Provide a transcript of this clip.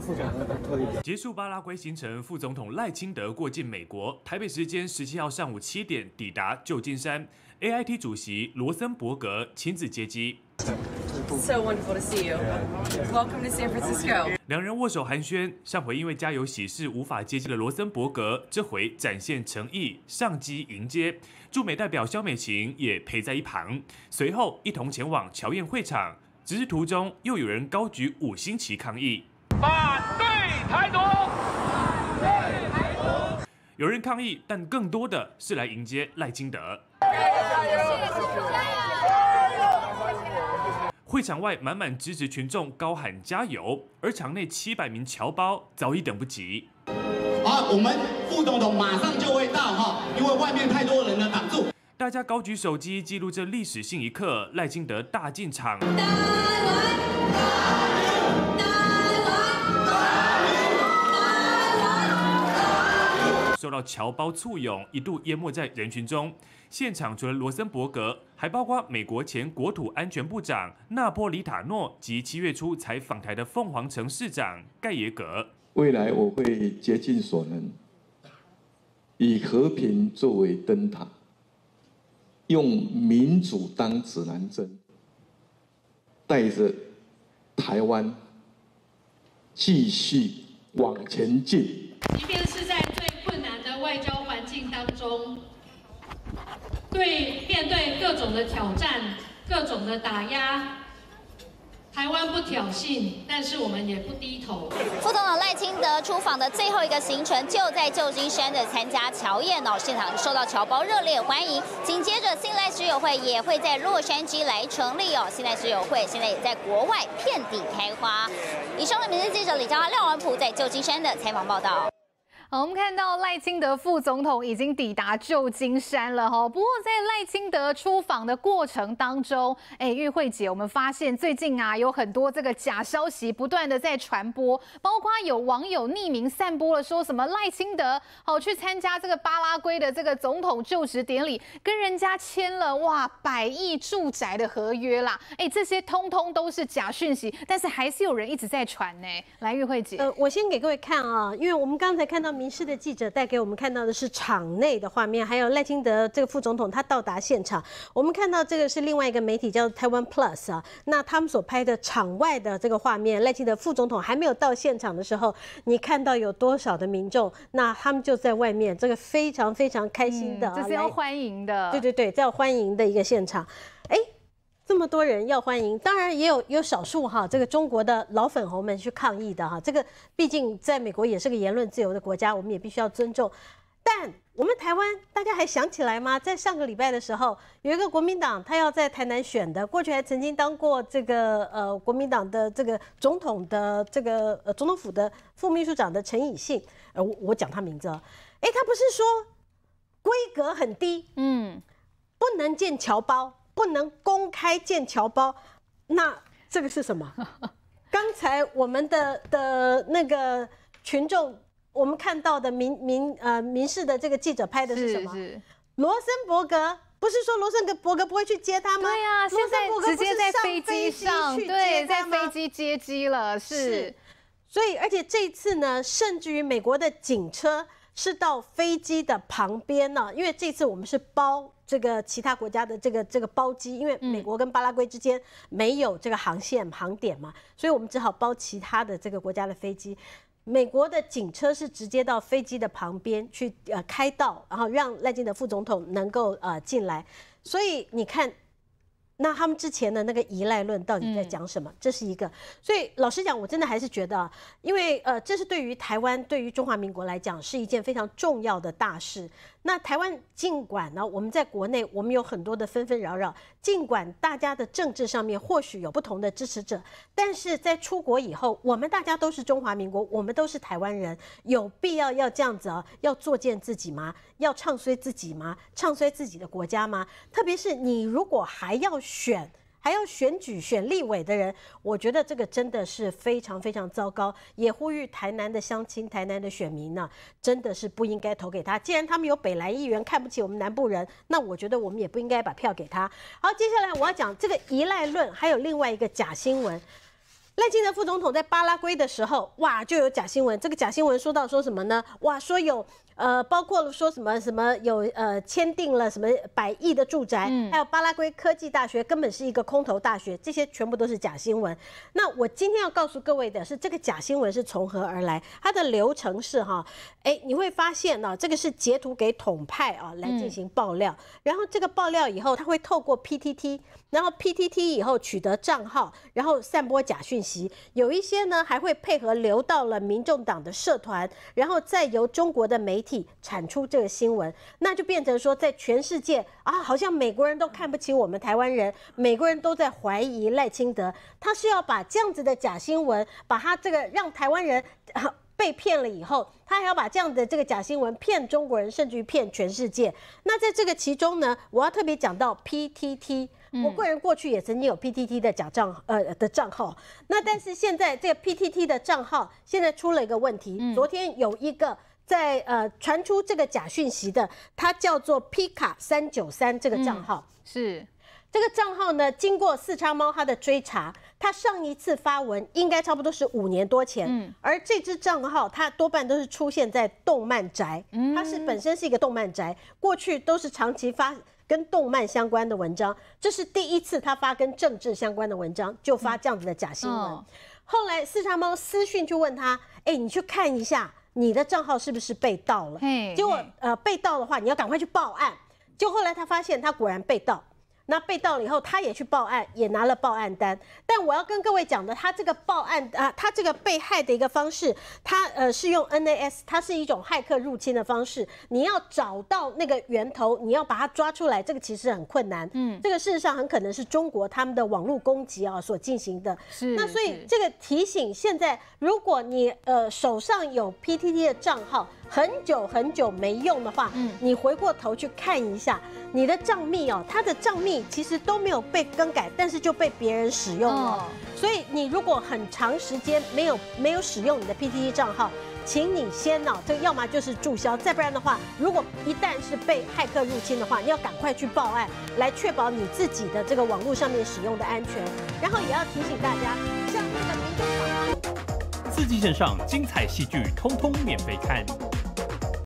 副总统特意结束巴拉圭行程，副总统赖清德过境美国，台北时间十七号上午七点抵达旧金山，AIT 主席罗森伯格亲自接机。So wonderful to see you. Welcome to San Francisco. 两人握手寒暄。上回因为家有喜事无法接机的罗森伯格，这回展现诚意上机迎接。驻美代表肖美琴也陪在一旁，随后一同前往乔宴会场。只是途中又有人高举五星旗抗议，台独，反对台独。有人抗议，但更多的是来迎接赖金德。会场外满满支持群众高喊加油，而场内七百名侨胞早已等不及。啊，我们副总统马上就会到哈，因为外面太多人了挡住。大家高举手机记录这历史性一刻，赖清德大进场。受到侨胞簇拥，一度淹没在人群中。现场除了罗森伯格，还包括美国前国土安全部长纳波里塔诺及七月初才访台的凤凰城市长盖耶格。未来我会竭尽所能，以和平作为灯塔，用民主当指南针，带着台湾继续往前进。即便是在最困难的外交环境当中。对，面对各种的挑战、各种的打压，台湾不挑衅，但是我们也不低头。副总统赖清德出访的最后一个行程就在旧金山的参加乔宴哦，现场受到侨胞热烈欢迎。紧接着，新赖石友会也会在洛杉矶来成立哦，新赖石友会现在也在国外遍地开花。以上的民事记者李佳华、廖文普在旧金山的采访报道。好，我们看到赖清德副总统已经抵达旧金山了哈。不过在赖清德出访的过程当中，哎，玉慧姐，我们发现最近啊有很多这个假消息不断的在传播，包括有网友匿名散播了说什么赖清德哦去参加这个巴拉圭的这个总统就职典礼，跟人家签了哇百亿住宅的合约啦。哎，这些通通都是假讯息，但是还是有人一直在传呢。来，玉慧姐，呃，我先给各位看啊，因为我们刚才看到。民事的记者带给我们看到的是场内的画面，还有赖清德这个副总统他到达现场。我们看到这个是另外一个媒体叫台湾 Plus 啊，那他们所拍的场外的这个画面，赖清德副总统还没有到现场的时候，你看到有多少的民众？那他们就在外面，这个非常非常开心的，这是要欢迎的。对对对，要欢迎的一个现场。这么多人要欢迎，当然也有有少数哈，这个中国的老粉红们去抗议的哈。这个毕竟在美国也是个言论自由的国家，我们也必须要尊重。但我们台湾，大家还想起来吗？在上个礼拜的时候，有一个国民党他要在台南选的，过去还曾经当过这个呃国民党的这个总统的这个呃总统府的副秘书长的陈以信，呃我我讲他名字啊，哎，他不是说规格很低，嗯，不能建侨胞。不能公开建侨胞，那这个是什么？刚才我们的的那个群众，我们看到的民民呃民事的这个记者拍的是什么？罗森伯格不是说罗森伯格不会去接他吗？对呀，现在直接在飞机上，对，在飞机接机了，是。所以，而且这一次呢，甚至于美国的警车是到飞机的旁边呢，因为这次我们是包。这个其他国家的这个这个包机，因为美国跟巴拉圭之间没有这个航线航点嘛，所以我们只好包其他的这个国家的飞机。美国的警车是直接到飞机的旁边去呃开道，然后让赖清德副总统能够呃进来。所以你看。那他们之前的那个依赖论到底在讲什么？这是一个，所以老实讲，我真的还是觉得，因为呃，这是对于台湾、对于中华民国来讲，是一件非常重要的大事。那台湾尽管呢，我们在国内我们有很多的纷纷扰扰，尽管大家的政治上面或许有不同的支持者，但是在出国以后，我们大家都是中华民国，我们都是台湾人，有必要要这样子啊，要作践自己吗？要唱衰自己吗？唱衰自己的国家吗？特别是你如果还要选。还要选举选立委的人，我觉得这个真的是非常非常糟糕。也呼吁台南的乡亲、台南的选民呢，真的是不应该投给他。既然他们有北来议员看不起我们南部人，那我觉得我们也不应该把票给他。好，接下来我要讲这个依赖论，还有另外一个假新闻。赖清德副总统在巴拉圭的时候，哇，就有假新闻。这个假新闻说到说什么呢？哇，说有呃，包括了说什么什么有呃签订了什么百亿的住宅，还有巴拉圭科技大学根本是一个空头大学，这些全部都是假新闻。那我今天要告诉各位的是，这个假新闻是从何而来？它的流程是哈，哎，你会发现呢，这个是截图给统派啊来进行爆料，然后这个爆料以后，他会透过 PTT。然后 PTT 以后取得账号，然后散播假讯息，有一些呢还会配合流到了民众党的社团，然后再由中国的媒体产出这个新闻，那就变成说在全世界啊，好像美国人都看不起我们台湾人，美国人都在怀疑赖清德，他是要把这样子的假新闻，把他这个让台湾人啊 被骗了以后，他还要把这样的这个假新闻骗中国人，甚至于骗全世界。那在这个其中呢，我要特别讲到 PTT。我个人过去也曾经有 PTT 的假账呃的账号，那但是现在这个 PTT 的账号现在出了一个问题，昨天有一个在呃传出这个假讯息的，它叫做 P 卡三九三这个账号。是。这个账号呢，经过四叉猫它的追查，它上一次发文应该差不多是五年多前，嗯，而这支账号它多半都是出现在动漫宅，它是本身是一个动漫宅，过去都是长期发。跟动漫相关的文章，这是第一次他发跟政治相关的文章，就发这样子的假新闻。后来四叉猫私讯去问他，哎，你去看一下你的账号是不是被盗了？结果呃被盗的话，你要赶快去报案。就后来他发现他果然被盗。那被盗了以后，他也去报案，也拿了报案单。但我要跟各位讲的，他这个报案啊，他这个被害的一个方式，他呃是用 NAS，它是一种骇客入侵的方式。你要找到那个源头，你要把它抓出来，这个其实很困难。嗯，这个事实上很可能是中国他们的网络攻击啊所进行的。是。那所以这个提醒，现在如果你呃手上有 PTT 的账号。很久很久没用的话，嗯，你回过头去看一下你的账密哦，它的账密其实都没有被更改，但是就被别人使用了。所以你如果很长时间没有没有使用你的 PTT 账号，请你先哦，这个要么就是注销，再不然的话，如果一旦是被骇客入侵的话，你要赶快去报案，来确保你自己的这个网络上面使用的安全。然后也要提醒大家，像那个民众党，四季线上精彩戏剧，通通免费看。